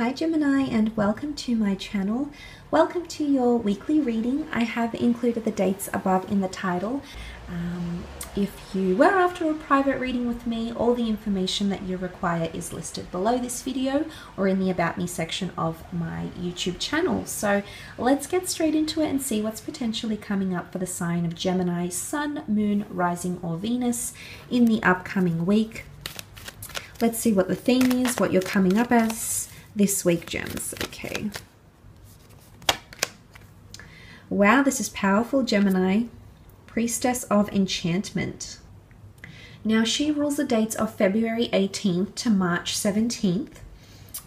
Hi Gemini and welcome to my channel. Welcome to your weekly reading. I have included the dates above in the title. Um, if you were after a private reading with me, all the information that you require is listed below this video or in the About Me section of my YouTube channel. So let's get straight into it and see what's potentially coming up for the sign of Gemini, Sun, Moon, Rising, or Venus in the upcoming week. Let's see what the theme is, what you're coming up as this week, gems. Okay. Wow, this is powerful, Gemini. Priestess of Enchantment. Now, she rules the dates of February 18th to March 17th.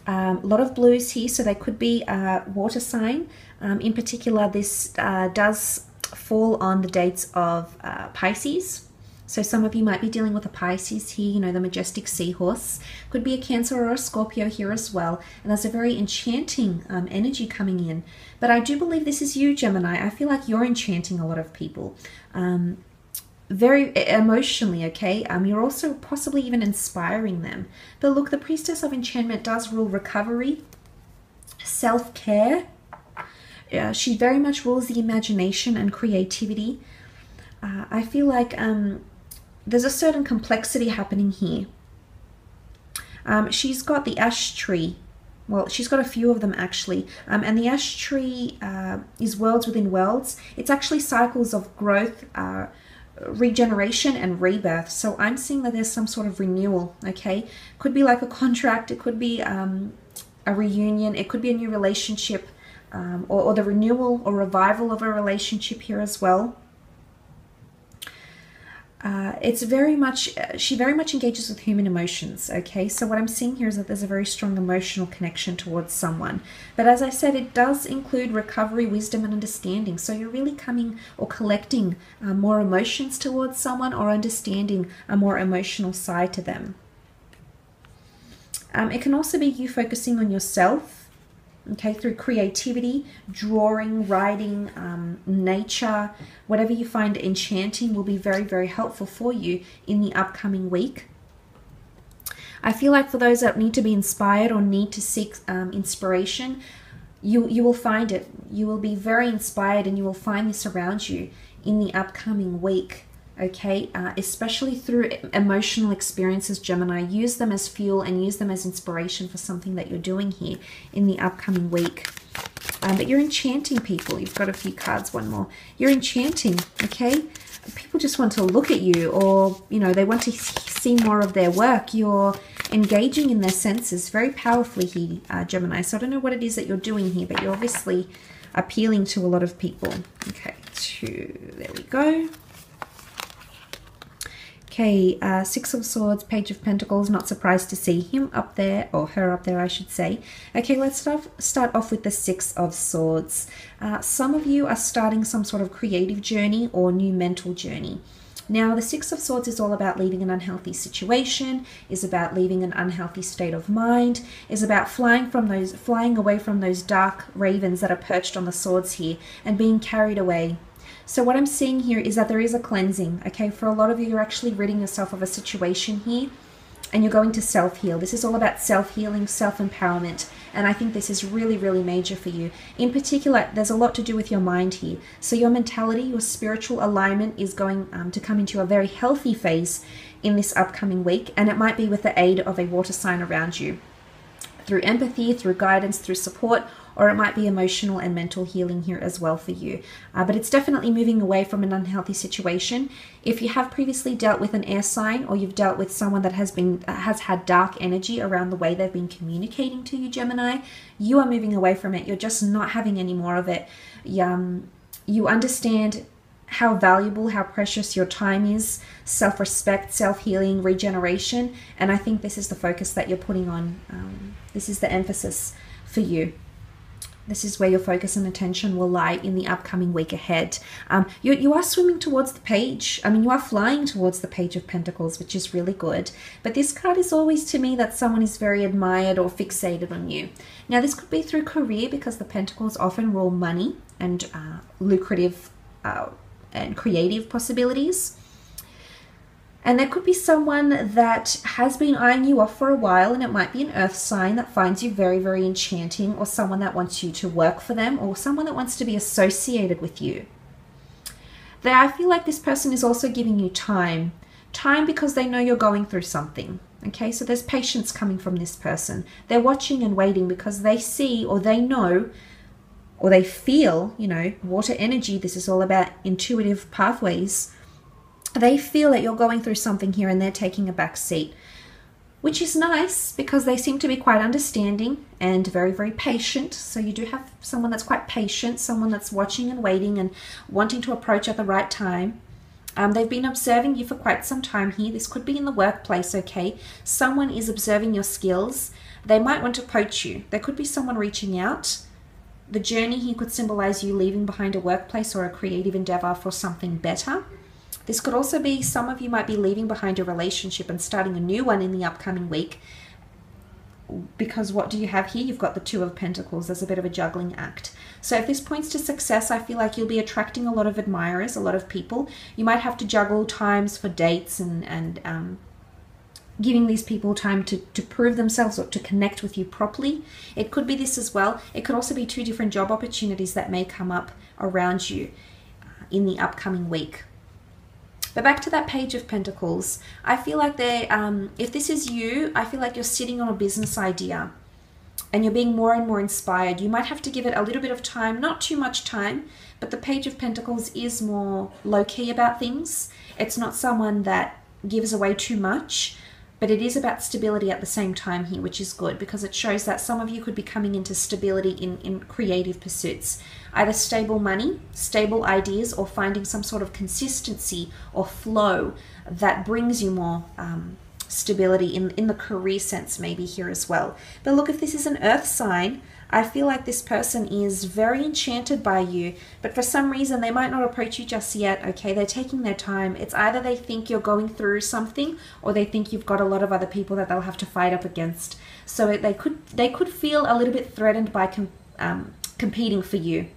Um, a lot of blues here, so they could be a water sign. Um, in particular, this uh, does fall on the dates of uh, Pisces, so some of you might be dealing with a Pisces here, you know, the majestic seahorse. Could be a Cancer or a Scorpio here as well. And there's a very enchanting um, energy coming in. But I do believe this is you, Gemini. I feel like you're enchanting a lot of people. Um, very emotionally, okay? Um, you're also possibly even inspiring them. But look, the Priestess of Enchantment does rule recovery, self-care. Uh, she very much rules the imagination and creativity. Uh, I feel like um, there's a certain complexity happening here. Um, she's got the ash tree. Well, she's got a few of them actually. Um, and the ash tree uh, is worlds within worlds. It's actually cycles of growth, uh, regeneration, and rebirth. So I'm seeing that there's some sort of renewal, okay? Could be like a contract, it could be um, a reunion, it could be a new relationship, um, or, or the renewal or revival of a relationship here as well uh, it's very much uh, she very much engages with human emotions okay? So what i'm seeing here is that there's a very strong emotional connection towards someone. But as i said it does include recovery wisdom and understanding. So you're really coming or collecting uh, more emotions towards someone or understanding a more emotional side to them. Um, it can also be you focusing on yourself okay, through creativity, drawing, writing, um, nature, whatever you find enchanting will be very, very helpful for you in the upcoming week. I feel like for those that need to be inspired or need to seek um, inspiration, you, you will find it. You will be very inspired and you will find this around you in the upcoming week okay? Uh, especially through emotional experiences gemini use them as fuel and use them as inspiration for something that you're doing here in the upcoming week. Um, but you're enchanting people. You've got a few cards one more. You're enchanting okay? People just want to look at you or you know they want to see more of their work. You're engaging in their senses very powerfully here uh, gemini. So i don't know what it is that you're doing here but you're obviously appealing to a lot of people. Okay two there we go Okay, uh, Six of Swords, Page of Pentacles, not surprised to see him up there, or her up there, I should say. Okay, let's start, start off with the Six of Swords. Uh, some of you are starting some sort of creative journey or new mental journey. Now, the Six of Swords is all about leaving an unhealthy situation, is about leaving an unhealthy state of mind, is about flying from those, flying away from those dark ravens that are perched on the swords here and being carried away so what I'm seeing here is that there is a cleansing, okay? For a lot of you, you're actually ridding yourself of a situation here and you're going to self-heal. This is all about self-healing, self-empowerment, and I think this is really, really major for you. In particular, there's a lot to do with your mind here. So your mentality, your spiritual alignment is going um, to come into a very healthy phase in this upcoming week, and it might be with the aid of a water sign around you. Through empathy, through guidance, through support, or it might be emotional and mental healing here as well for you. Uh, but it's definitely moving away from an unhealthy situation. If you have previously dealt with an air sign or you've dealt with someone that has been uh, has had dark energy around the way they've been communicating to you, Gemini, you are moving away from it. You're just not having any more of it. Um, you understand how valuable, how precious your time is, self respect, self healing, regeneration. And I think this is the focus that you're putting on. Um, this is the emphasis for you. This is where your focus and attention will lie in the upcoming week ahead. Um, you, you are swimming towards the page. I mean, you are flying towards the page of pentacles, which is really good. But this card is always to me that someone is very admired or fixated on you. Now, this could be through career because the pentacles often rule money and uh, lucrative uh, and creative possibilities. And there could be someone that has been eyeing you off for a while, and it might be an earth sign that finds you very, very enchanting, or someone that wants you to work for them, or someone that wants to be associated with you. There, I feel like this person is also giving you time. Time because they know you're going through something. Okay, so there's patience coming from this person. They're watching and waiting because they see or they know or they feel, you know, water energy, this is all about intuitive pathways they feel that you're going through something here and they're taking a back seat, which is nice because they seem to be quite understanding and very, very patient. So you do have someone that's quite patient, someone that's watching and waiting and wanting to approach at the right time. Um, they've been observing you for quite some time here. This could be in the workplace, okay? Someone is observing your skills. They might want to poach you. There could be someone reaching out. The journey here could symbolize you leaving behind a workplace or a creative endeavor for something better. This could also be some of you might be leaving behind a relationship and starting a new one in the upcoming week. Because what do you have here? You've got the Two of Pentacles. There's a bit of a juggling act. So if this points to success, I feel like you'll be attracting a lot of admirers, a lot of people. You might have to juggle times for dates and, and um, giving these people time to, to prove themselves or to connect with you properly. It could be this as well. It could also be two different job opportunities that may come up around you in the upcoming week. But back to that page of pentacles, I feel like they, um, if this is you, I feel like you're sitting on a business idea and you're being more and more inspired. You might have to give it a little bit of time, not too much time, but the page of pentacles is more low key about things. It's not someone that gives away too much but it is about stability at the same time here, which is good because it shows that some of you could be coming into stability in, in creative pursuits. Either stable money, stable ideas, or finding some sort of consistency or flow that brings you more um, stability in, in the career sense, maybe here as well. But look, if this is an earth sign, I feel like this person is very enchanted by you, but for some reason they might not approach you just yet, okay? They're taking their time. It's either they think you're going through something or they think you've got a lot of other people that they'll have to fight up against. So they could they could feel a little bit threatened by com um, competing for you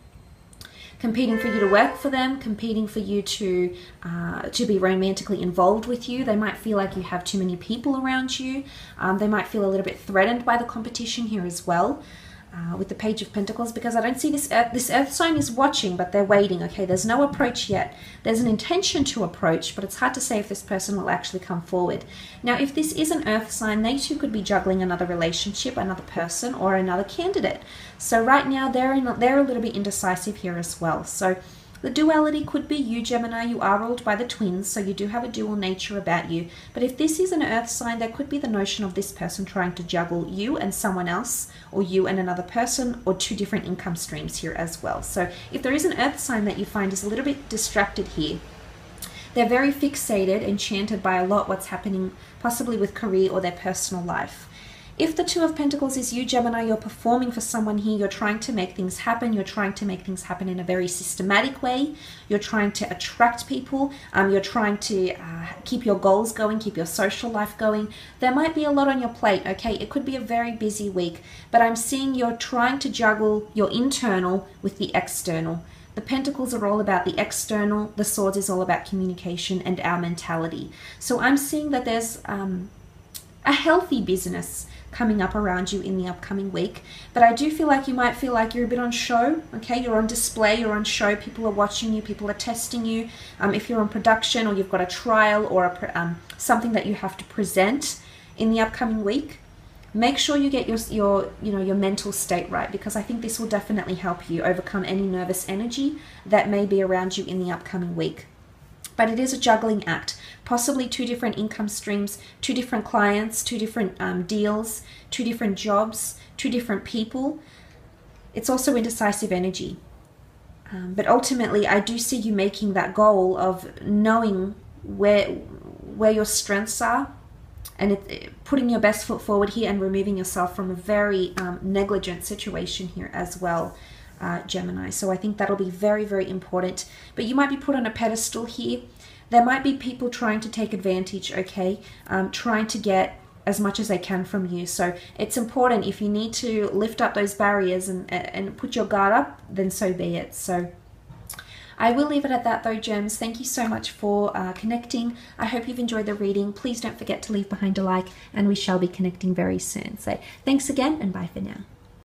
competing for you to work for them, competing for you to uh, to be romantically involved with you. They might feel like you have too many people around you. Um, they might feel a little bit threatened by the competition here as well uh, with the Page of Pentacles because I don't see this earth, this earth sign is watching, but they're waiting. Okay, there's no approach yet. There's an intention to approach, but it's hard to say if this person will actually come forward. Now, if this is an earth sign, they too could be juggling another relationship, another person, or another candidate. So right now, they're in, they're a little bit indecisive here as well. So the duality could be you, Gemini. You are ruled by the twins, so you do have a dual nature about you. But if this is an earth sign, there could be the notion of this person trying to juggle you and someone else, or you and another person, or two different income streams here as well. So if there is an earth sign that you find is a little bit distracted here, they're very fixated, enchanted by a lot what's happening, possibly with career or their personal life. If the Two of Pentacles is you, Gemini, you're performing for someone here, you're trying to make things happen, you're trying to make things happen in a very systematic way, you're trying to attract people, um, you're trying to uh, keep your goals going, keep your social life going. There might be a lot on your plate, okay? It could be a very busy week, but I'm seeing you're trying to juggle your internal with the external. The pentacles are all about the external, the swords is all about communication and our mentality. So I'm seeing that there's um, a healthy business coming up around you in the upcoming week. But I do feel like you might feel like you're a bit on show, okay? You're on display, you're on show, people are watching you, people are testing you. Um, if you're on production or you've got a trial or a, um, something that you have to present in the upcoming week, make sure you get your, your, you know, your mental state right because I think this will definitely help you overcome any nervous energy that may be around you in the upcoming week but it is a juggling act. Possibly two different income streams, two different clients, two different um, deals, two different jobs, two different people. It's also indecisive energy. Um, but ultimately, I do see you making that goal of knowing where where your strengths are and it, putting your best foot forward here and removing yourself from a very um, negligent situation here as well uh, Gemini. So I think that'll be very, very important. But you might be put on a pedestal here. There might be people trying to take advantage, okay? Um, trying to get as much as they can from you. So it's important if you need to lift up those barriers and, and put your guard up, then so be it. So I will leave it at that though, Gems. Thank you so much for uh, connecting. I hope you've enjoyed the reading. Please don't forget to leave behind a like, and we shall be connecting very soon. So thanks again, and bye for now.